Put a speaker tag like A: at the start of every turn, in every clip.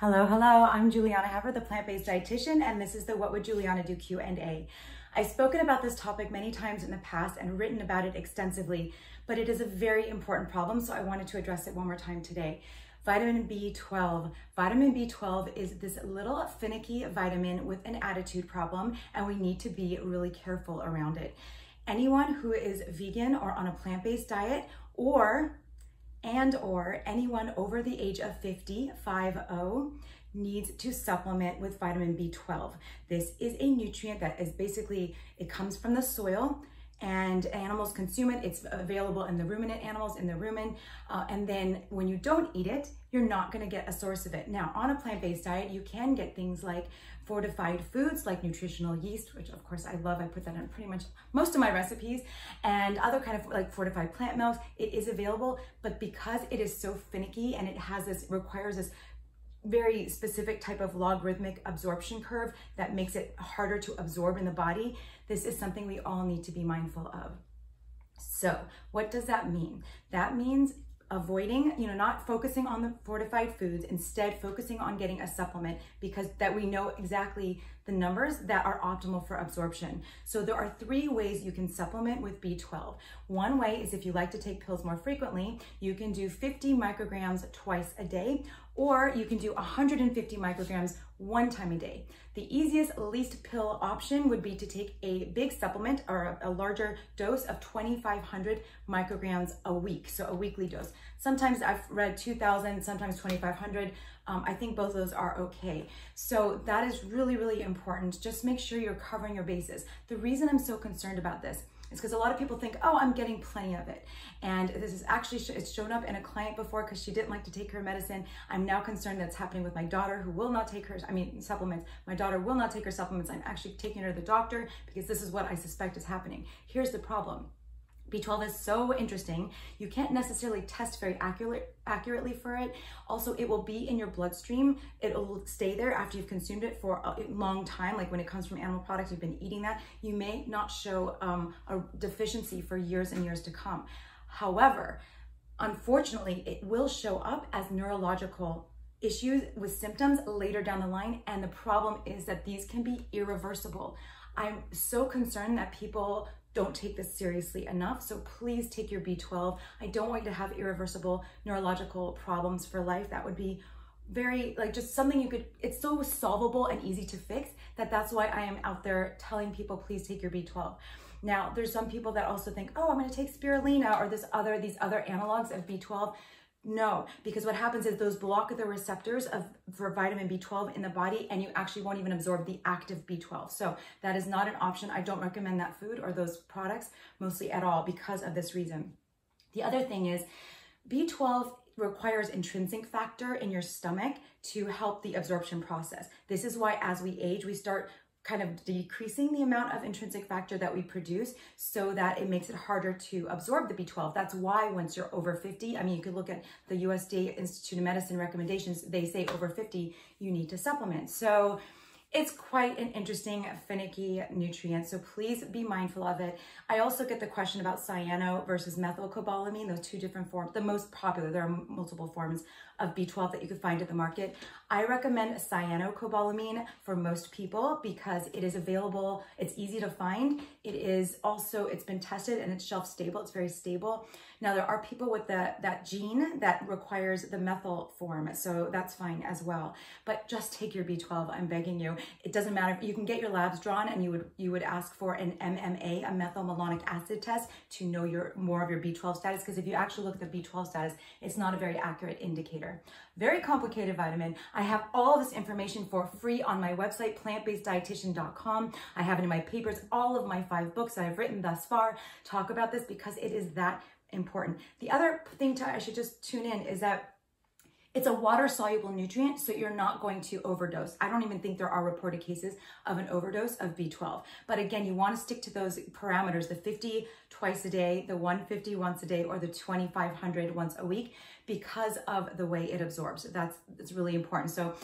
A: Hello, hello. I'm Julieanna Hever, the plant-based dietitian, and this is the What Would Julieanna Do Q&A. I've spoken about this topic many times in the past and written about it extensively, but it is a very important problem, so I wanted to address it one more time today. Vitamin B12. Vitamin B12 is this little finicky vitamin with an attitude problem, and we need to be really careful around it. Anyone who is vegan or on a plant-based diet or and or anyone over the age of 50, 5-0, needs to supplement with vitamin B12. This is a nutrient that is basically, it comes from the soil and animals consume it. It's available in the ruminant animals, in the rumen. Uh, and then when you don't eat it, you're not gonna get a source of it. Now, on a plant-based diet, you can get things like fortified foods like nutritional yeast, which of course I love. I put that in pretty much most of my recipes and other kind of like fortified plant milks. It is available, but because it is so finicky and it has this, requires this very specific type of logarithmic absorption curve that makes it harder to absorb in the body, this is something we all need to be mindful of. So what does that mean? That means avoiding, you know, not focusing on the fortified foods, instead focusing on getting a supplement because that we know exactly the numbers that are optimal for absorption. So there are three ways you can supplement with B12. One way is if you like to take pills more frequently, you can do 50 micrograms twice a day, or you can do 150 micrograms one time a day. The easiest, least pill option would be to take a big supplement or a, larger dose of 2,500 micrograms a week, so a weekly dose. Sometimes I've read 2,000, sometimes 2,500. Um, I think both of those are okay. So that is really, really important. Just make sure you're covering your bases. The reason I'm so concerned about this is because a lot of people think, oh, I'm getting plenty of it. And this is actually, it's shown up in a client before because she didn't like to take her medicine. I'm now concerned that's happening with my daughter who will not take her, I mean, supplements. My daughter will not take her supplements. I'm actually taking her to the doctor because this is what I suspect is happening. Here's the problem. B12 is so interesting. You can't necessarily test very accurate, accurately for it. Also, it will be in your bloodstream. It'll stay there after you've consumed it for a long time. Like when it comes from animal products, you've been eating that. You may not show um, a deficiency for years and years to come. However, unfortunately, it will show up as neurological issues with symptoms later down the line. And the problem is that these can be irreversible. I'm so concerned that people don't take this seriously enough. So please take your B12. I don't want you to have irreversible neurological problems for life. That would be very like just something you could it's so solvable and easy to fix that that's why I am out there telling people please take your B12. Now, there's some people that also think, "Oh, I'm going to take spirulina or this other these other analogs of B12." No, because what happens is those block the receptors of for vitamin B12 in the body and you actually won't even absorb the active B12. So that is not an option. I don't recommend that food or those products mostly at all because of this reason. The other thing is B12 requires intrinsic factor in your stomach to help the absorption process. This is why as we age, we start kind of decreasing the amount of intrinsic factor that we produce so that it makes it harder to absorb the B12. That's why once you're over 50, I mean, you could look at the USDA Institute of Medicine recommendations, they say over 50, you need to supplement. So it's quite an interesting, finicky nutrient, so please be mindful of it. I also get the question about cyano versus methylcobalamin, those two different forms, the most popular, there are multiple forms of B12 that you could find at the market. I recommend cyanocobalamin for most people because it is available, it's easy to find. It is also, it's been tested and it's shelf stable, it's very stable. Now there are people with the, that gene that requires the methyl form, so that's fine as well. But just take your B12, I'm begging you. It doesn't matter, you can get your labs drawn and you would you would ask for an MMA, a methylmalonic acid test to know your more of your B12 status, because if you actually look at the B12 status, it's not a very accurate indicator. Very complicated vitamin. I have all this information for free on my website, plantbaseddietitian.com. I have it in my papers. All of my five books that I've written thus far talk about this because it is that important. The other thing to, I should just tune in is that it's a water soluble nutrient, so you're not going to overdose. I don't even think there are reported cases of an overdose of B12. But again, you want to stick to those parameters, the 50 twice a day, the 150 once a day, or the 2500 once a week because of the way it absorbs. That's, that's really important. So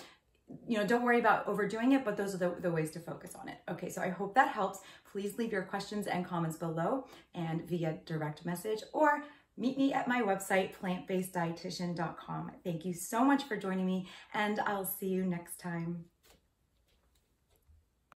A: you know, don't worry about overdoing it, but those are the, the ways to focus on it. Okay, so I hope that helps. Please leave your questions and comments below and via direct message or meet me at my website, plantbaseddietitian.com. Thank you so much for joining me, and I'll see you next time.